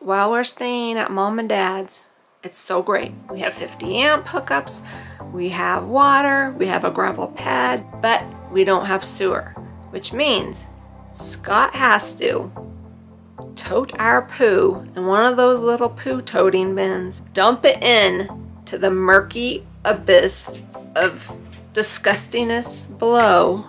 While we're staying at mom and dad's, it's so great. We have 50 amp hookups, we have water, we have a gravel pad, but we don't have sewer, which means Scott has to tote our poo in one of those little poo toting bins, dump it in to the murky abyss of disgustingness below,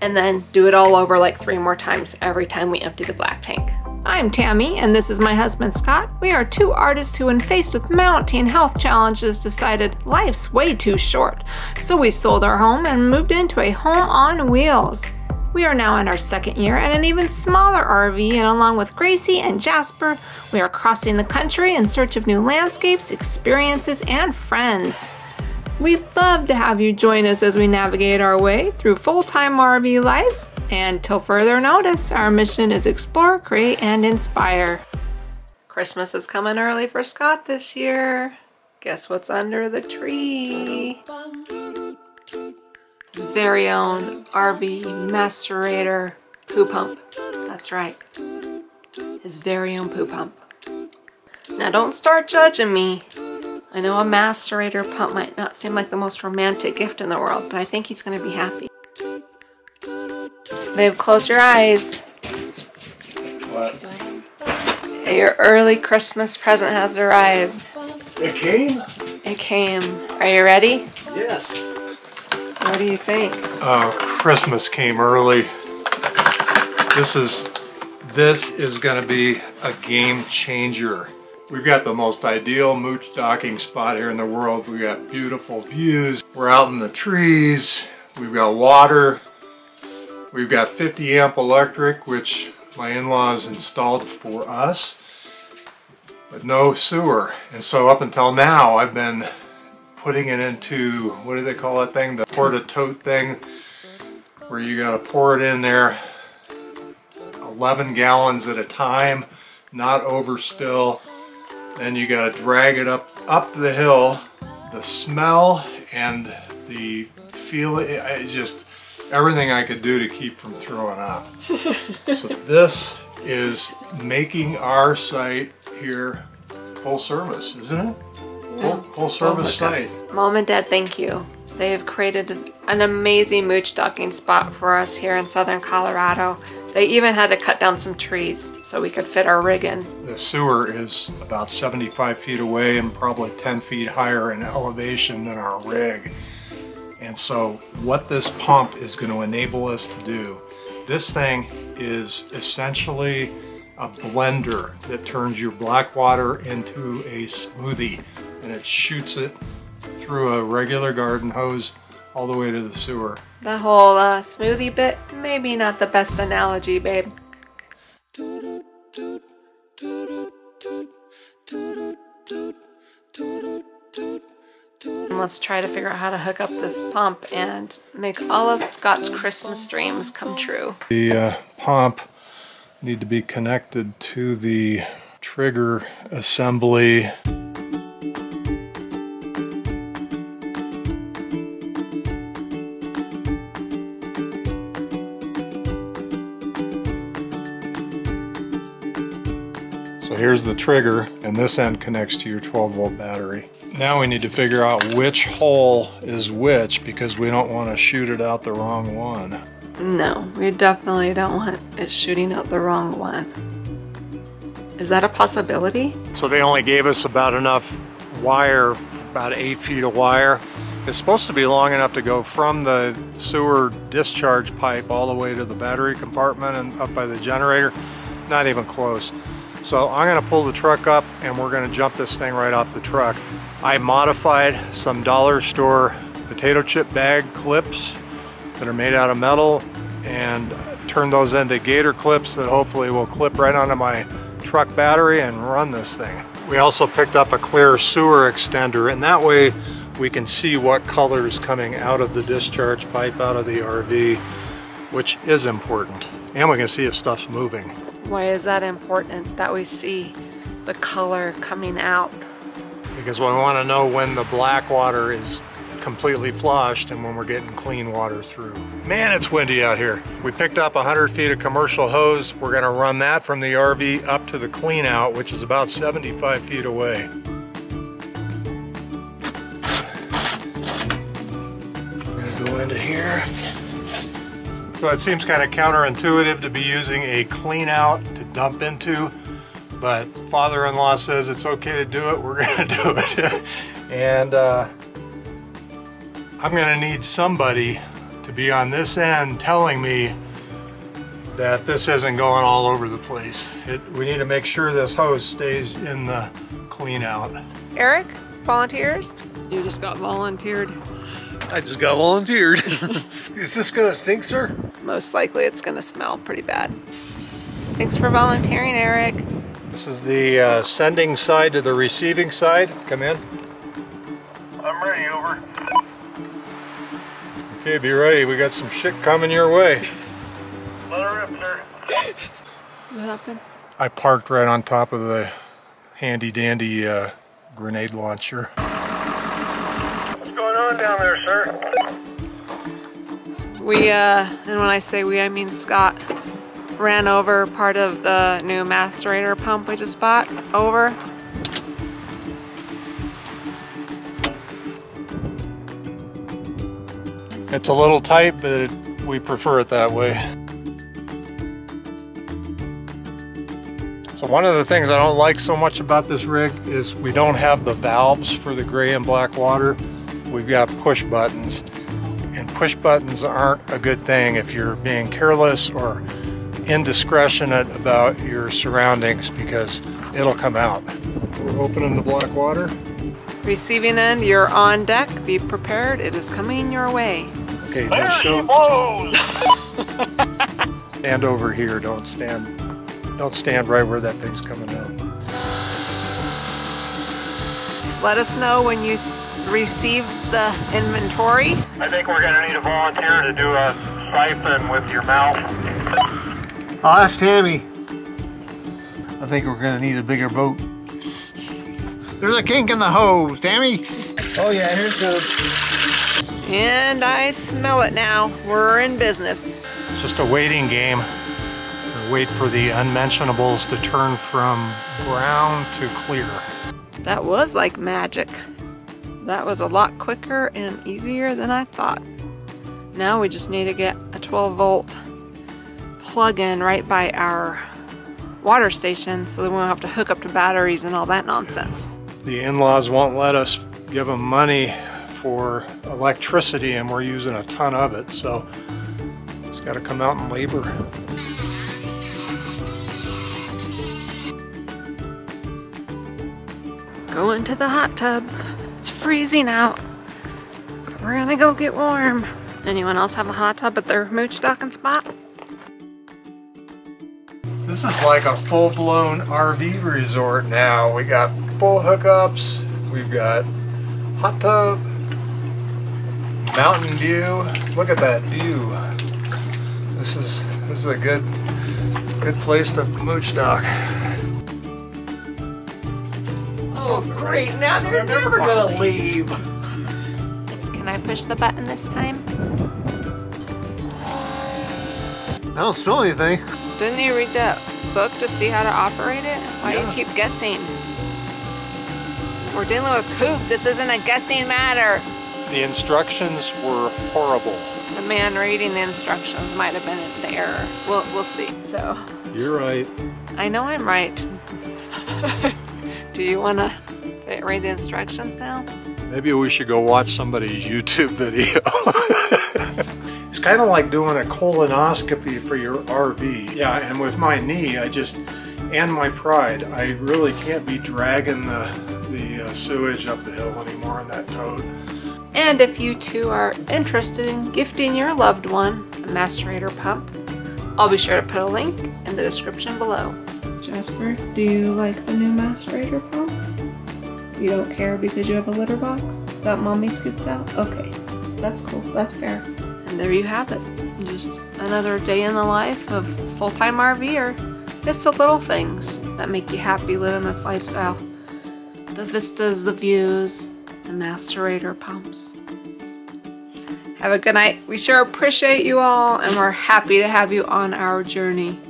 and then do it all over like three more times every time we empty the black tank. I'm Tammy, and this is my husband Scott. We are two artists who, when faced with mounting health challenges, decided life's way too short. So we sold our home and moved into a home on wheels. We are now in our second year in an even smaller RV, and along with Gracie and Jasper, we are crossing the country in search of new landscapes, experiences, and friends. We'd love to have you join us as we navigate our way through full time RV life and till further notice, our mission is explore, create, and inspire. Christmas is coming early for Scott this year. Guess what's under the tree? His very own RV macerator poo pump. That's right. His very own poo pump. Now don't start judging me. I know a macerator pump might not seem like the most romantic gift in the world, but I think he's to be happy. Babe, close your eyes. What? Your early Christmas present has arrived. It came? It came. Are you ready? Yes. What do you think? Uh, Christmas came early. This is this is going to be a game changer. We've got the most ideal mooch docking spot here in the world. We got beautiful views. We're out in the trees. We've got water. We've got 50 amp electric, which my in-laws installed for us, but no sewer. And so up until now, I've been putting it into, what do they call that thing? The porta-tote thing, where you gotta pour it in there 11 gallons at a time, not overspill. Then you gotta drag it up, up the hill. The smell and the feel, it just, everything I could do to keep from throwing up. so this is making our site here full service, isn't it? Full, full service oh site. Mom and Dad, thank you. They have created an amazing mooch docking spot for us here in southern Colorado. They even had to cut down some trees so we could fit our rig in. The sewer is about 75 feet away and probably 10 feet higher in elevation than our rig. And so what this pump is going to enable us to do, this thing is essentially a blender that turns your black water into a smoothie and it shoots it through a regular garden hose all the way to the sewer. The whole uh, smoothie bit, maybe not the best analogy, babe. Let's try to figure out how to hook up this pump and make all of Scott's Christmas dreams come true. The uh, pump need to be connected to the trigger assembly. Here's the trigger and this end connects to your 12 volt battery. Now we need to figure out which hole is which because we don't want to shoot it out the wrong one. No, we definitely don't want it shooting out the wrong one. Is that a possibility? So they only gave us about enough wire, about eight feet of wire. It's supposed to be long enough to go from the sewer discharge pipe all the way to the battery compartment and up by the generator. Not even close. So I'm gonna pull the truck up and we're gonna jump this thing right off the truck. I modified some dollar store potato chip bag clips that are made out of metal and turned those into gator clips that hopefully will clip right onto my truck battery and run this thing. We also picked up a clear sewer extender and that way we can see what color is coming out of the discharge pipe out of the RV, which is important. And we can see if stuff's moving. Why is that important that we see the color coming out? because we want to know when the black water is completely flushed and when we're getting clean water through. Man, it's windy out here. We picked up 100 feet of commercial hose. We're gonna run that from the RV up to the clean out, which is about 75 feet away. Gonna go into here. So it seems kind of counterintuitive to be using a clean out to dump into, but father-in-law says it's okay to do it, we're gonna do it. and uh, I'm gonna need somebody to be on this end telling me that this isn't going all over the place. It, we need to make sure this hose stays in the clean out. Eric, volunteers? You just got volunteered. I just got volunteered. Is this gonna stink, sir? Most likely it's gonna smell pretty bad. Thanks for volunteering, Eric. This is the uh, sending side to the receiving side. Come in. I'm ready, over. Okay, be ready. We got some shit coming your way. Let her rip, sir. What happened? I parked right on top of the handy dandy uh, grenade launcher. What's going on down there, sir? We, uh, and when I say we, I mean Scott, ran over part of the new macerator pump we just bought over. It's a little tight, but it, we prefer it that way. So one of the things I don't like so much about this rig is we don't have the valves for the gray and black water. We've got push buttons. And push buttons aren't a good thing if you're being careless or indiscretionate about your surroundings because it'll come out. We're opening the black water. Receiving end, you're on deck. Be prepared. It is coming your way. Okay, There now she show, blows! stand over here. Don't stand, don't stand right where that thing's coming out. Let us know when you s- receive the inventory. I think we're gonna need a volunteer to do a siphon with your mouth. I'll ask Tammy. I think we're gonna need a bigger boat. There's a kink in the hose, Tammy. Oh yeah, here's good. And I smell it now. We're in business. It's just a waiting game. Wait for the unmentionables to turn from brown to clear. That was like magic. That was a lot quicker and easier than I thought. Now we just need to get a 12 volt plug in right by our water station so that we won't have to hook up to batteries and all that nonsense. The in-laws won't let us give them money for electricity and we're using a ton of it, so it's got to come out in labor. Go into the hot tub. It's freezing out. We're gonna go get warm. Anyone else have a hot tub at their mooch docking spot? This is like a full-blown RV resort now. We got full hookups, we've got hot tub, mountain view. Look at that view. This is this is a good good place to mooch dock. Oh, great. Now they're never going to leave. Can I push the button this time? I don't smell anything. Didn't you read that book to see how to operate it? Why do you keep guessing? We're dealing with poop. This isn't a guessing matter. The instructions were horrible. The man reading the instructions might have been in the error. We'll, we'll see. So, You're right. I know I'm right. do you want to read the instructions now? Maybe we should go watch somebody's YouTube video. it's kind of like doing a colonoscopy for your RV. Yeah, and with my knee, I just, and my pride, I really can't be dragging the, the uh, sewage up the hill anymore in that toad. And if you too are interested in gifting your loved one a macerator pump, I'll be sure to put a link in the description below. Jasper, do you like the new macerator pump? You don't care because you have a litter box that mommy scoops out? Okay, that's cool, that's fair. And there you have it. Just another day in the life of full-time RVer. It's the little things that make you happy living this lifestyle. The vistas, the views, the macerator pumps. Have a good night. We sure appreciate you all and we're happy to have you on our journey.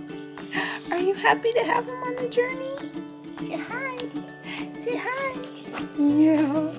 Happy to have him on the journey? Say hi. Say hi. Yeah.